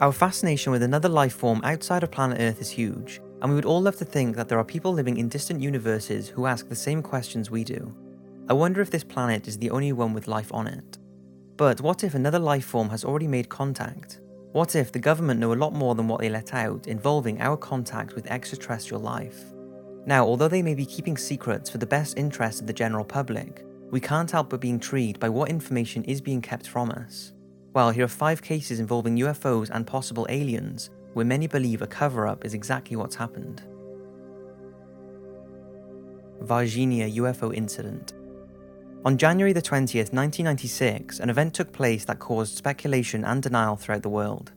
Our fascination with another life form outside of planet Earth is huge, and we would all love to think that there are people living in distant universes who ask the same questions we do. I wonder if this planet is the only one with life on it. But what if another life form has already made contact? What if the government know a lot more than what they let out involving our contact with extraterrestrial life? Now, although they may be keeping secrets for the best interest of the general public, we can't help but be intrigued by what information is being kept from us. Well, here are five cases involving UFOs and possible aliens where many believe a cover up is exactly what's happened. Varginha UFO Incident On January the 20th, 1996, an event took place that caused speculation and denial throughout the world.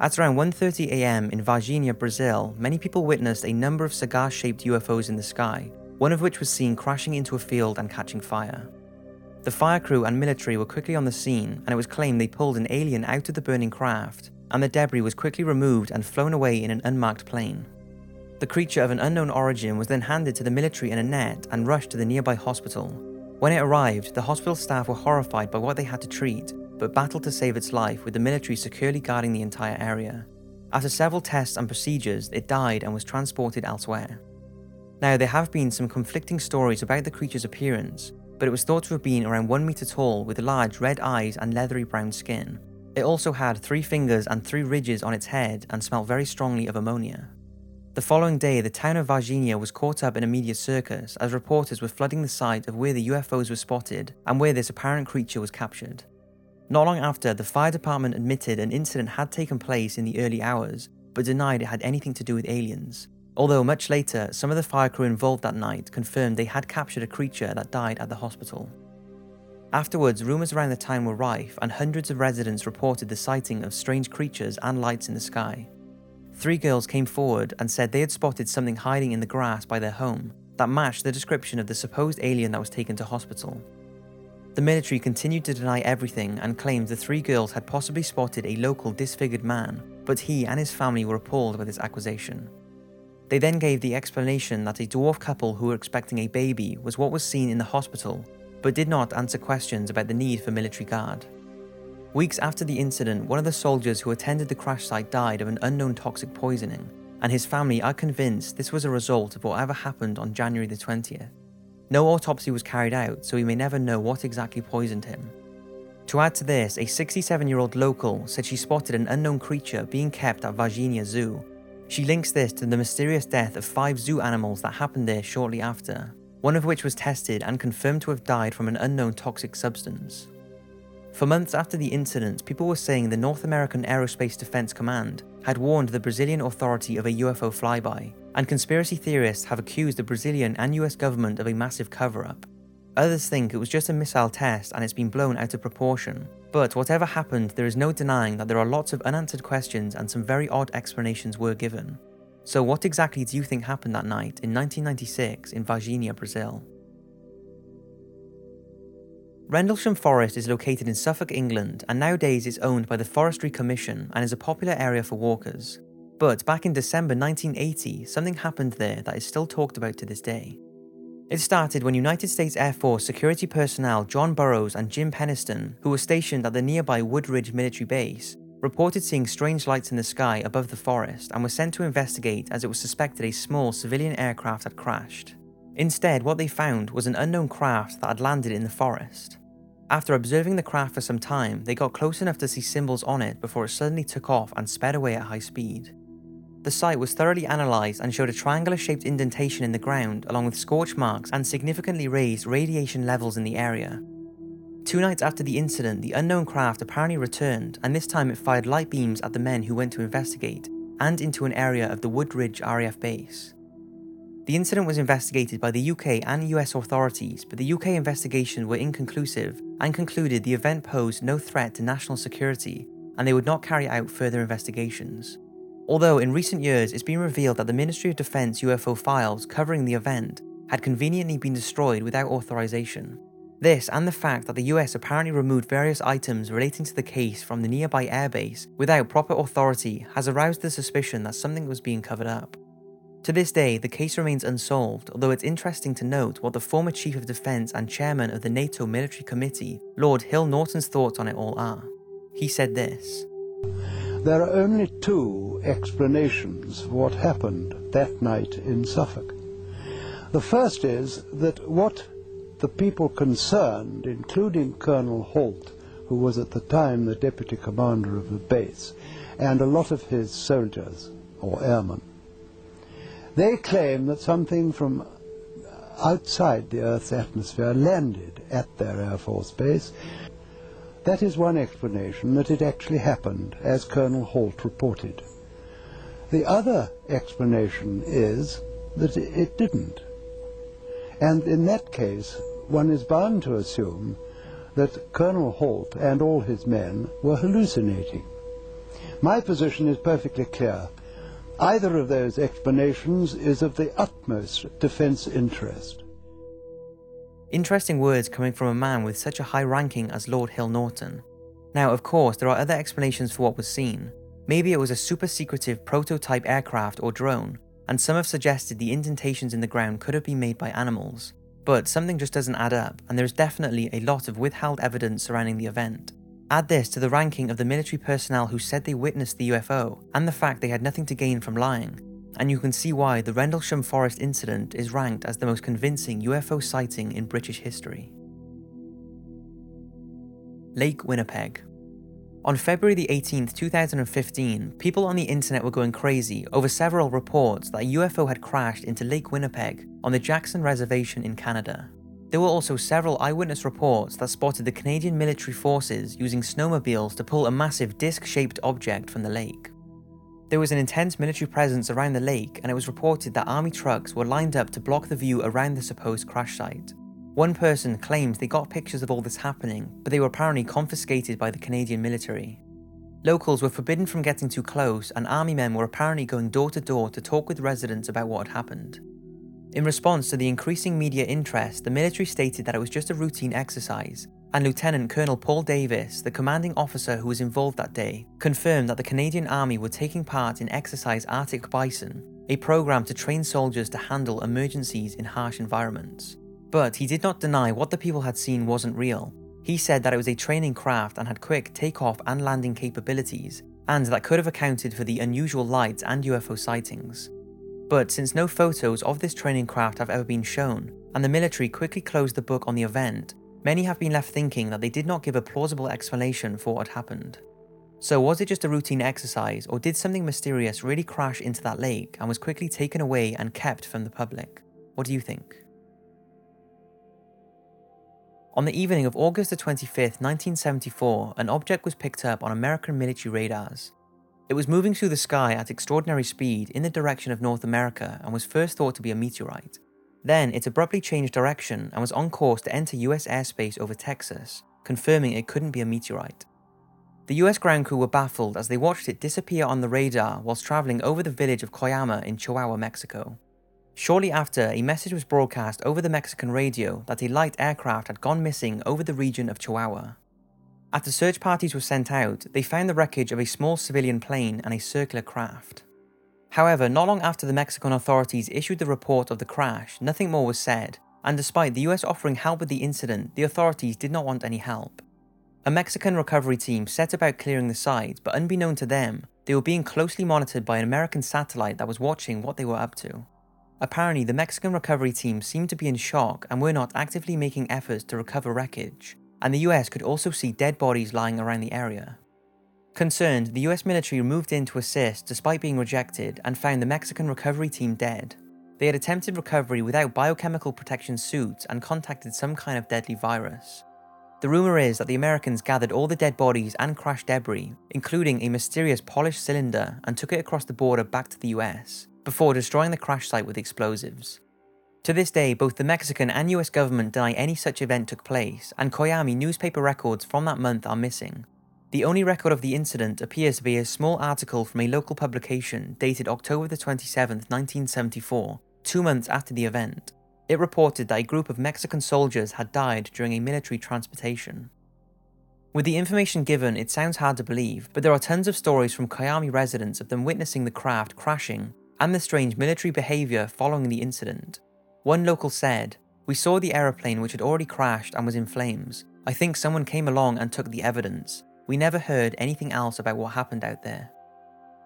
At around 1:30 a.m. in Varginha, Brazil, many people witnessed a number of cigar-shaped UFOs in the sky, one of which was seen crashing into a field and catching fire. The fire crew and military were quickly on the scene, and it was claimed they pulled an alien out of the burning craft and the debris was quickly removed and flown away in an unmarked plane. The creature of an unknown origin was then handed to the military in a net and rushed to the nearby hospital. When it arrived, the hospital staff were horrified by what they had to treat, but battled to save its life with the military securely guarding the entire area. After several tests and procedures, it died and was transported elsewhere. Now, there have been some conflicting stories about the creature's appearance, but it was thought to have been around 1 meter tall with large red eyes and leathery brown skin. It also had three fingers and three ridges on its head and smelled very strongly of ammonia. The following day, the town of Varginha was caught up in a media circus as reporters were flooding the site of where the UFOs were spotted and where this apparent creature was captured. Not long after, the fire department admitted an incident had taken place in the early hours, but denied it had anything to do with aliens. Although much later, some of the fire crew involved that night confirmed they had captured a creature that died at the hospital. Afterwards, rumours around the town were rife, and hundreds of residents reported the sighting of strange creatures and lights in the sky. Three girls came forward and said they had spotted something hiding in the grass by their home that matched the description of the supposed alien that was taken to hospital. The military continued to deny everything and claimed the three girls had possibly spotted a local disfigured man, but he and his family were appalled by this accusation. They then gave the explanation that a dwarf couple who were expecting a baby was what was seen in the hospital but did not answer questions about the need for military guard. Weeks after the incident, one of the soldiers who attended the crash site died of an unknown toxic poisoning, and his family are convinced this was a result of whatever happened on January the 20th. No autopsy was carried out, so we may never know what exactly poisoned him. To add to this, a 67 year old local said she spotted an unknown creature being kept at Varginha Zoo. She links this to the mysterious death of five zoo animals that happened there shortly after, one of which was tested and confirmed to have died from an unknown toxic substance. For months after the incident, people were saying the North American Aerospace Defense Command had warned the Brazilian authority of a UFO flyby, and conspiracy theorists have accused the Brazilian and US government of a massive cover up. Others think it was just a missile test and it's been blown out of proportion. But whatever happened, there is no denying that there are lots of unanswered questions and some very odd explanations were given. So, what exactly do you think happened that night in 1996 in Varginha, Brazil? Rendlesham Forest is located in Suffolk, England, and nowadays is owned by the Forestry Commission and is a popular area for walkers. But back in December 1980, something happened there that is still talked about to this day. It started when United States Air Force security personnel John Burroughs and Jim Penniston, who were stationed at the nearby Woodbridge military base, reported seeing strange lights in the sky above the forest and were sent to investigate as it was suspected a small civilian aircraft had crashed. Instead, what they found was an unknown craft that had landed in the forest. After observing the craft for some time, they got close enough to see symbols on it before it suddenly took off and sped away at high speed. The site was thoroughly analysed and showed a triangular shaped indentation in the ground, along with scorch marks and significantly raised radiation levels in the area, Two nights after the incident, the unknown craft apparently returned, and this time it fired light beams at the men who went to investigate, and into an area of the Woodbridge RAF base. The incident was investigated by the UK and US authorities, but the UK investigations were inconclusive and concluded the event posed no threat to national security and they would not carry out further investigations. Although in recent years it's been revealed that the Ministry of Defence UFO files covering the event had conveniently been destroyed without authorization. This and the fact that the US apparently removed various items relating to the case from the nearby airbase without proper authority has aroused the suspicion that something was being covered up. To this day, the case remains unsolved, although it's interesting to note what the former Chief of Defence and Chairman of the NATO Military Committee, Lord Hill Norton's thoughts on it all are. He said this There are only two explanations for what happened that night in Suffolk. The first is that what the people concerned, including Colonel Halt, who was at the time the deputy commander of the base, and a lot of his soldiers, or airmen, they claim that something from outside the Earth's atmosphere landed at their Air Force base. That is one explanation, that it actually happened, as Colonel Halt reported. The other explanation is that it didn't. And in that case, one is bound to assume that Colonel Halt and all his men were hallucinating. My position is perfectly clear. Either of those explanations is of the utmost defense interest. Interesting words coming from a man with such a high ranking as Lord Hill Norton. Now, of course, there are other explanations for what was seen. Maybe it was a super secretive prototype aircraft or drone, and some have suggested the indentations in the ground could have been made by animals. But something just doesn't add up, and there's definitely a lot of withheld evidence surrounding the event. Add this to the ranking of the military personnel who said they witnessed the UFO, and the fact they had nothing to gain from lying, and you can see why the Rendlesham Forest incident is ranked as the most convincing UFO sighting in British history. Lake Winnipeg. On February the 18th, 2015, people on the internet were going crazy over several reports that a UFO had crashed into Lake Winnipeg on the Jackson Reservation in Canada. There were also several eyewitness reports that spotted the Canadian military forces using snowmobiles to pull a massive disc shaped object from the lake. There was an intense military presence around the lake, and it was reported that army trucks were lined up to block the view around the supposed crash site. One person claims they got pictures of all this happening, but they were apparently confiscated by the Canadian military. Locals were forbidden from getting too close, and army men were apparently going door to door to talk with residents about what had happened. In response to the increasing media interest, the military stated that it was just a routine exercise, and Lieutenant Colonel Paul Davis, the commanding officer who was involved that day, confirmed that the Canadian Army were taking part in Exercise Arctic Bison, a program to train soldiers to handle emergencies in harsh environments. But he did not deny what the people had seen wasn't real. He said that it was a training craft and had quick takeoff and landing capabilities, and that could have accounted for the unusual lights and UFO sightings. But since no photos of this training craft have ever been shown, and the military quickly closed the book on the event, many have been left thinking that they did not give a plausible explanation for what happened. So, was it just a routine exercise, or did something mysterious really crash into that lake and was quickly taken away and kept from the public? What do you think? On the evening of August the 25th, 1974, an object was picked up on American military radars. It was moving through the sky at extraordinary speed in the direction of North America and was first thought to be a meteorite. Then it abruptly changed direction and was on course to enter US airspace over Texas, confirming it couldn't be a meteorite. The US ground crew were baffled as they watched it disappear on the radar whilst travelling over the village of Coyame in Chihuahua, Mexico. Shortly after, a message was broadcast over the Mexican radio that a light aircraft had gone missing over the region of Chihuahua. After search parties were sent out, they found the wreckage of a small civilian plane and a circular craft. However, not long after the Mexican authorities issued the report of the crash, nothing more was said, and despite the US offering help with the incident, the authorities did not want any help. A Mexican recovery team set about clearing the site, but unbeknown to them, they were being closely monitored by an American satellite that was watching what they were up to. Apparently, the Mexican recovery team seemed to be in shock and were not actively making efforts to recover wreckage, and the US could also see dead bodies lying around the area. Concerned, the US military moved in to assist despite being rejected and found the Mexican recovery team dead. They had attempted recovery without biochemical protection suits and contacted some kind of deadly virus. The rumour is that the Americans gathered all the dead bodies and crashed debris, including a mysterious polished cylinder, and took it across the border back to the US, before destroying the crash site with explosives. To this day, both the Mexican and US government deny any such event took place, and Coyame newspaper records from that month are missing. The only record of the incident appears to be a small article from a local publication dated October 27, 1974, two months after the event. It reported that a group of Mexican soldiers had died during a military transportation. With the information given, it sounds hard to believe, but there are tons of stories from Coyame residents of them witnessing the craft crashing and the strange military behaviour following the incident. One local said, We saw the aeroplane which had already crashed and was in flames. I think someone came along and took the evidence. We never heard anything else about what happened out there.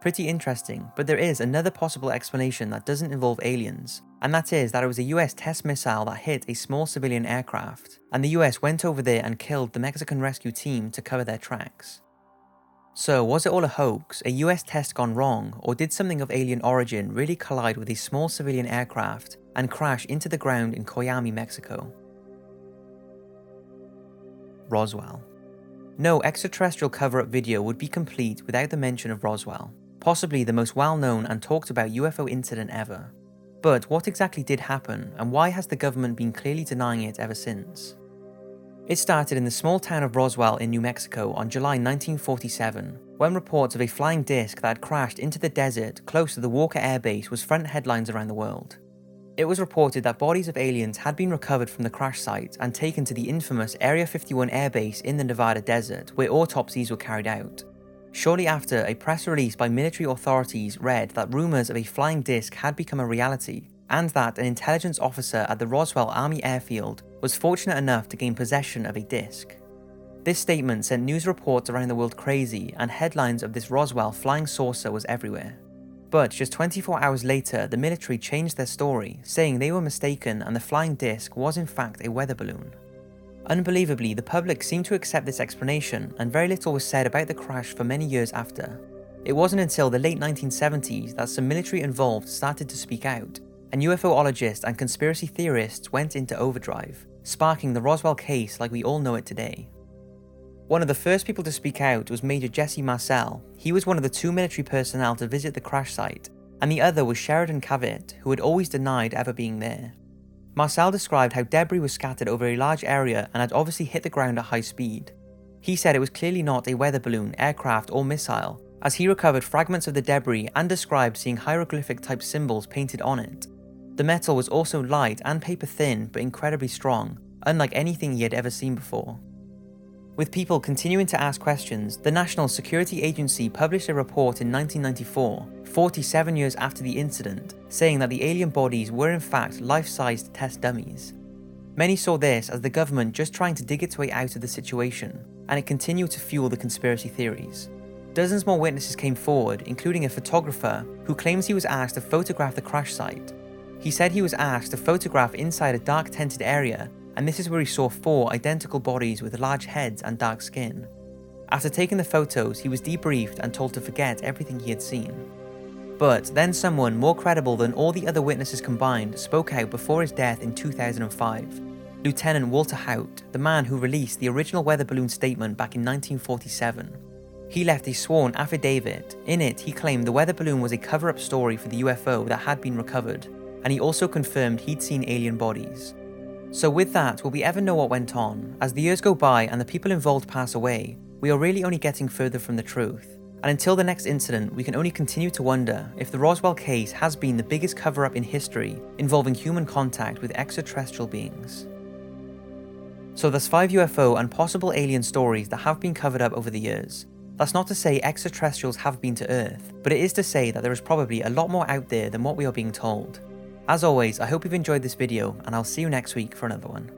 Pretty interesting, but there is another possible explanation that doesn't involve aliens, and that is that it was a US test missile that hit a small civilian aircraft, and the US went over there and killed the Mexican rescue team to cover their tracks. So, was it all a hoax, a US test gone wrong, or did something of alien origin really collide with a small civilian aircraft and crash into the ground in Coyame, Mexico? Roswell. No extraterrestrial cover up video would be complete without the mention of Roswell possibly the most well known and talked about UFO incident ever. But what exactly did happen, and why has the government been clearly denying it ever since? It started in the small town of Roswell in New Mexico on July 1947, when reports of a flying disc that had crashed into the desert close to the Walker Air Base was front headlines around the world. It was reported that bodies of aliens had been recovered from the crash site and taken to the infamous Area 51 Air Base in the Nevada desert, where autopsies were carried out. Shortly after, a press release by military authorities read that rumours of a flying disc had become a reality, and that an intelligence officer at the Roswell Army Airfield was fortunate enough to gain possession of a disc. This statement sent news reports around the world crazy, and headlines of this Roswell flying saucer was everywhere. But just 24 hours later, the military changed their story, saying they were mistaken and the flying disc was in fact a weather balloon. Unbelievably, the public seemed to accept this explanation, and very little was said about the crash for many years after. It wasn't until the late 1970s that some military involved started to speak out, and UFOologists and conspiracy theorists went into overdrive, sparking the Roswell case like we all know it today. One of the first people to speak out was Major Jesse Marcel. He was one of the two military personnel to visit the crash site, and the other was Sheridan Cavitt, who had always denied ever being there. Marcel described how debris was scattered over a large area and had obviously hit the ground at high speed. He said it was clearly not a weather balloon, aircraft, or missile, as he recovered fragments of the debris and described seeing hieroglyphic type symbols painted on it. The metal was also light and paper thin but incredibly strong, unlike anything he had ever seen before. With people continuing to ask questions, the National Security Agency published a report in 1994, 47 years after the incident, saying that the alien bodies were in fact life sized test dummies. Many saw this as the government just trying to dig its way out of the situation, and it continued to fuel the conspiracy theories. Dozens more witnesses came forward, including a photographer who claims he was asked to photograph the crash site. He said he was asked to photograph inside a dark tented area and this is where he saw four identical bodies with large heads and dark skin. After taking the photos, he was debriefed and told to forget everything he had seen. But then someone more credible than all the other witnesses combined spoke out before his death in 2005. Lieutenant Walter Haut, the man who released the original weather balloon statement back in 1947. He left a sworn affidavit. In it, he claimed the weather balloon was a cover up story for the UFO that had been recovered, and he also confirmed he'd seen alien bodies. So, with that, will we ever know what went on? As the years go by and the people involved pass away, we are really only getting further from the truth. And until the next incident, we can only continue to wonder if the Roswell case has been the biggest cover up in history involving human contact with extraterrestrial beings. So, there's five UFO and possible alien stories that have been covered up over the years. That's not to say extraterrestrials have been to Earth, but it is to say that there is probably a lot more out there than what we are being told. As always, I hope you've enjoyed this video, and I'll see you next week for another one.